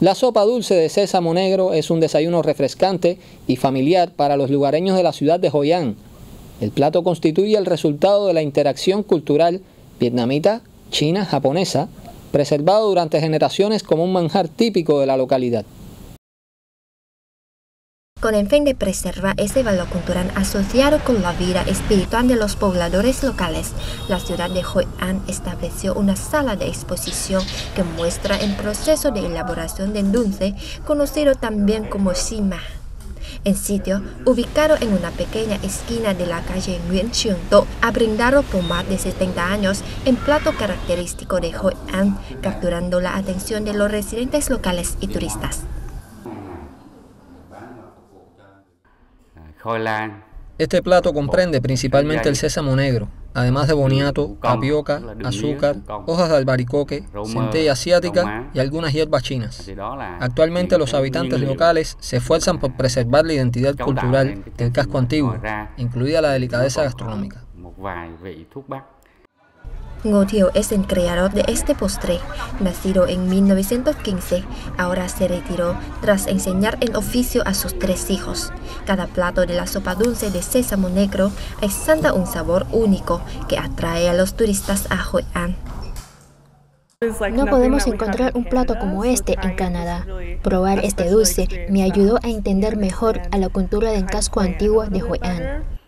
La sopa dulce de sésamo negro es un desayuno refrescante y familiar para los lugareños de la ciudad de Hoi An. El plato constituye el resultado de la interacción cultural vietnamita, china, japonesa, preservado durante generaciones como un manjar típico de la localidad. Con el fin de preservar ese valor cultural asociado con la vida espiritual de los pobladores locales, la ciudad de Hoi An estableció una sala de exposición que muestra el proceso de elaboración del dulce, conocido también como Sima. En sitio ubicado en una pequeña esquina de la calle Nguyen Xuân Do, ha brindado por más de 70 años en plato característico de Hoi An, capturando la atención de los residentes locales y turistas. Este plato comprende principalmente el sésamo negro, además de boniato, tapioca, azúcar, hojas de albaricoque, centella asiática y algunas hierbas chinas. Actualmente los habitantes locales se esfuerzan por preservar la identidad cultural del casco antiguo, incluida la delicadeza gastronómica. Ngotio es el creador de este postre. Nacido en 1915, ahora se retiró tras enseñar el oficio a sus tres hijos. Cada plato de la sopa dulce de sésamo negro exalta un sabor único que atrae a los turistas a Hoi An. No podemos encontrar un plato como este en Canadá. Probar este dulce me ayudó a entender mejor a la cultura del casco antiguo de Hoi An.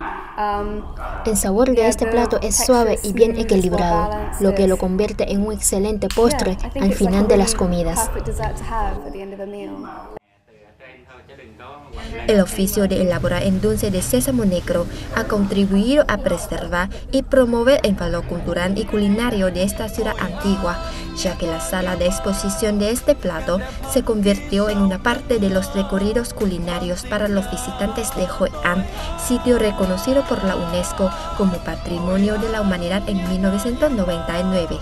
Um, el sabor de este plato es suave y bien equilibrado, lo que lo convierte en un excelente postre al final de las comidas. El oficio de elaborar el dulce de sésamo negro ha contribuido a preservar y promover el valor cultural y culinario de esta ciudad antigua, ya que la sala de exposición de este plato se convirtió en una parte de los recorridos culinarios para los visitantes de Hoi An, sitio reconocido por la UNESCO como Patrimonio de la Humanidad en 1999.